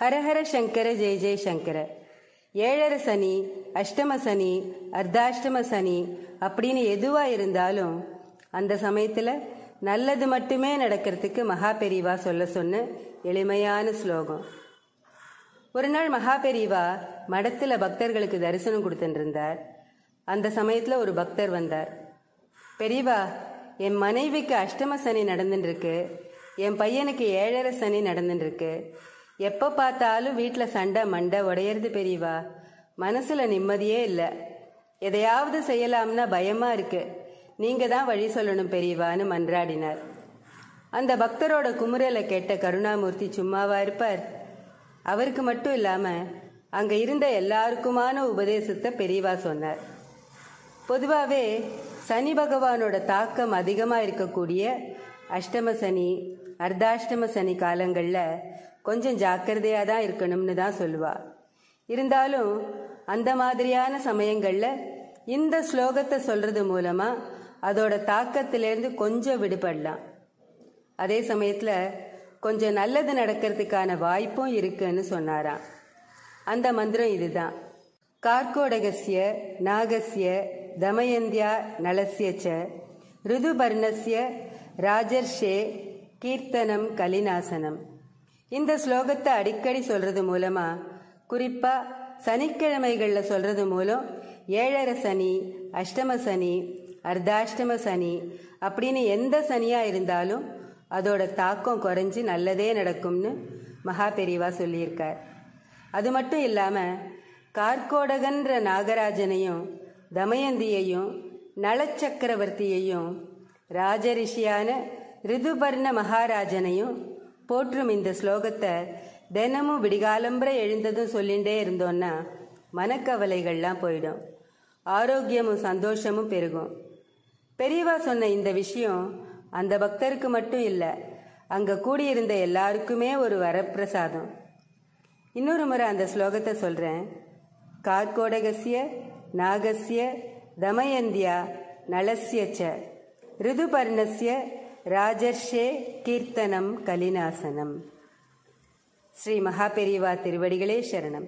ஹரஹர சங்கர ஜெய ஜெய சங்கர. ஏழர சனி அஷ்டம சனி அர்த்தாஷ்டம சனி அப்படின்னு எதுவா இருந்தாலும் அந்த சமயத்துல நல்லது மட்டுமே நடக்கிறதுக்கு மகா பெரிவா சொல்ல சொன்ன எளிமையான ஸ்லோகம். ஒரு நாள் மகா பெரிவா மடத்துல பக்தர்களுக்கு தரிசனம் கொடுத்துட்டு இருந்தார். அந்த சமயத்துல ஒரு பக்தர் வந்தார். பெரியவா என் மனைவிக்கு அஷ்டம சனி நடந்துருக்கு என் பையனுக்கு ஏழரை சனி நடந்துருக்கு எப்போ பார்த்தாலும் வீட்டில் சண்டை மண்டை உடையிறது பெரியவா. மனசுல நிம்மதியே இல்லை. எதையாவது செய்யலாம்னா பயமா இருக்கு. நீங்க தான் வழி சொல்லணும் பெரியவான்னு மன்றாடினார். அந்த பக்தரோட குமுறலை கேட்ட கருணாமூர்த்தி சும்மாவா இருப்பார். அவருக்கு மட்டும் இல்லாம அங்க இருந்த எல்லாருக்குமான உபதேசத்தை பெரியவா சொன்னார். பொதுவாகவே சனி பகவானோட தாக்கம் அதிகமாக இருக்கக்கூடிய அஷ்டம சனி அர்த்தாஷ்டம சனி காலங்களில் கொஞ்சம் ஜாக்கிரதையாக தான் இருக்கணும்னு தான் சொல்லுவா. இருந்தாலும் அந்த மாதிரியான சமயங்களில் இந்த ஸ்லோகத்தை சொல்றது மூலமா அதோட தாக்கத்திலேருந்து கொஞ்சம் விடுபடலாம். அதே சமயத்தில் கொஞ்சம் நல்லது நடக்கிறதுக்கான வாய்ப்பும் இருக்குன்னு சொன்னாராம் அந்த மந்திரம் இதுதான். கார்கோடகசிய நாகசிய தமயந்தியா நலசிய ச ருதுபர்ணசிய ராஜர்ஷே கீர்த்தனம் கலிநாசனம் இந்த ஸ்லோகத்தை அடிக்கடி சொல்றது மூலமா குறிப்பா சனிக்கிழமைகள்ல சொல்றது மூலம் ஏழரை சனி அஷ்டம சனி அர்த்தாஷ்டம சனி அப்படின்னு எந்த சனியா இருந்தாலும் அதோட தாக்கம் குறைஞ்சு நல்லதே நடக்கும்னு மகா பெரிவா சொல்லியிருக்கார். அது மட்டும் இல்லாம கார்கோடகன்ற நாகராஜனையும் தமயந்தியையும் நலச்சக்கரவர்த்தியையும் ராஜரிஷியான ரிதுபர்ண மகாராஜனையும் போற்றும் இந்த ஸ்லோகத்தை தினமும் விடிகாலம்புற எழுந்ததும் சொல்லிகிட்டே இருந்தோன்னா மனக்கவலைகள்லாம் போயிடும். ஆரோக்கியமும் சந்தோஷமும் பெருகும். பெரியவா சொன்ன இந்த விஷயம் அந்த பக்தருக்கு மட்டும் இல்லை அங்கே கூடியிருந்த எல்லாருக்குமே ஒரு வரப்பிரசாதம். இன்னொரு முறை அந்த ஸ்லோகத்தை சொல்கிறேன் கார்கோடகசிய नागस्य தமயந்தியா नलस्य ச. ऋतुपर्णस्य ராஜர்ஷே கீர்த்தனம் கலிநாசனம் ஸ்ரீ மகாபெரிவா திருவடிகளே சரணம்.